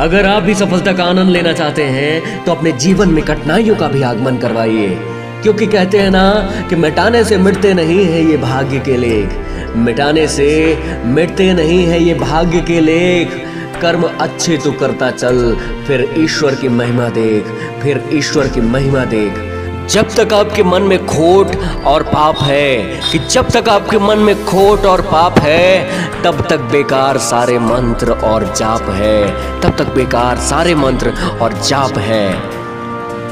अगर आप भी सफलता का आनंद लेना चाहते हैं तो अपने जीवन में कठिनाइयों का भी आगमन करवाइए। क्योंकि कहते हैं ना कि मिटाने से मिटते नहीं है ये भाग्य के लेख। मिटाने से मिटते नहीं है ये भाग्य के लेख। कर्म अच्छे तो करता चल, फिर ईश्वर की महिमा देख, फिर ईश्वर की महिमा देख। जब तक आपके मन में खोट और पाप है, कि जब तक आपके मन में खोट और पाप है, तब तक बेकार सारे मंत्र और जाप है। तब तक बेकार सारे मंत्र और जाप है।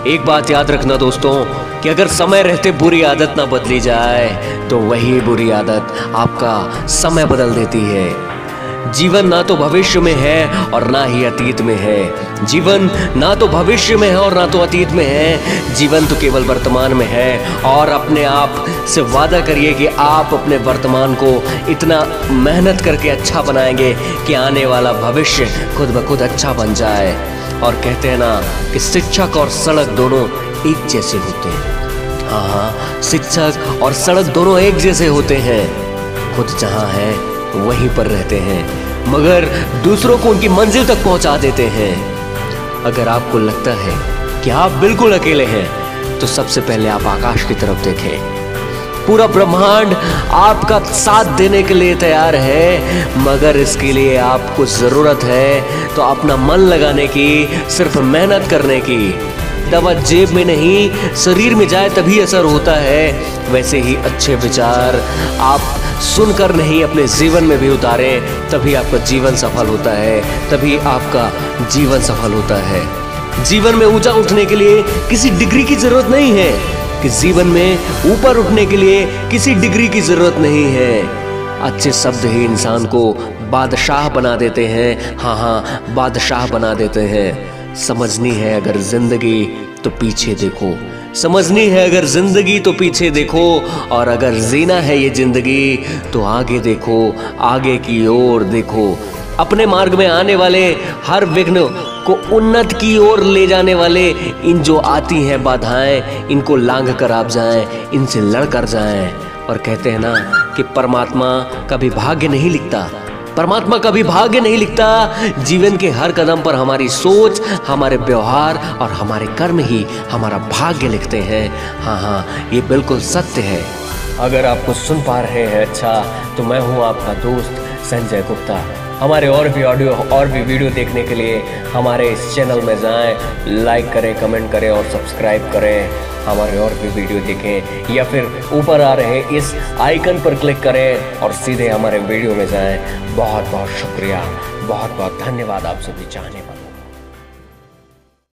एक बात याद रखना दोस्तों, कि अगर समय रहते बुरी आदत ना बदली जाए तो वही बुरी आदत आपका समय बदल देती है। जीवन ना तो भविष्य में है और ना ही अतीत में है। जीवन ना तो भविष्य में है और ना तो अतीत में है। जीवन तो केवल वर्तमान में है और अपने आप से वादा करिए कि आप अपने वर्तमान को इतना मेहनत करके अच्छा बनाएँगे कि आने वाला भविष्य खुद ब खुद अच्छा बन जाए। और कहते हैं ना कि शिक्षक और सड़क दोनों एक जैसे होते हैं। हाँ शिक्षक और सड़क दोनों एक जैसे होते हैं। खुद जहाँ है वहीं पर रहते हैं, मगर दूसरों को उनकी मंजिल तक पहुँचा देते हैं। अगर आपको लगता है कि आप बिल्कुल अकेले हैं तो सबसे पहले आप आकाश की तरफ़ देखें। पूरा ब्रह्मांड आपका साथ देने के लिए तैयार है, मगर इसके लिए आपको ज़रूरत है तो अपना मन लगाने की, सिर्फ़ मेहनत करने की। दवा जेब में नहीं, शरीर में जाए तभी असर होता है। वैसे ही अच्छे विचार आप सुनकर नहीं, अपने जीवन में भी उतारें, तभी आपका जीवन सफल होता है, तभी आपका जीवन सफल होता है। जीवन में ऊँचा उठने के लिए किसी डिग्री की ज़रूरत नहीं है, कि जीवन में ऊपर उठने के लिए किसी डिग्री की ज़रूरत नहीं है। अच्छे शब्द ही इंसान को बादशाह बना देते हैं। हाँ हाँ बादशाह बना देते हैं। समझनी है, अगर ज़िंदगी तो पीछे देखो। समझनी है अगर ज़िंदगी तो पीछे देखो, और अगर जीना है ये ज़िंदगी तो आगे देखो, आगे की ओर देखो। अपने मार्ग में आने वाले, हर विघ्न को उन्नत की ओर ले जाने वाले, इन जो आती हैं बाधाएँ, इनको लांघ कर आप जाएँ, इनसे लड़ कर जाएँ। और कहते हैं ना कि परमात्मा कभी भाग्य नहीं लिखता। परमात्मा कभी भाग्य नहीं लिखता। जीवन के हर कदम पर हमारी सोच, हमारे व्यवहार और हमारे कर्म ही हमारा भाग्य लिखते हैं। हाँ हाँ ये बिल्कुल सत्य है। अगर आपको सुन पा रहे हैं अच्छा तो मैं हूँ आपका दोस्त संजय गुप्ता। हमारे और भी ऑडियो और भी वीडियो देखने के लिए हमारे इस चैनल में जाएँ लाइक करें कमेंट करें और सब्सक्राइब करें। हमारे और भी वीडियो देखें, या फिर ऊपर आ रहे इस आइकन पर क्लिक करें और सीधे हमारे वीडियो में जाएँ। बहुत बहुत शुक्रिया। बहुत बहुत धन्यवाद आप सभी चाहने वालों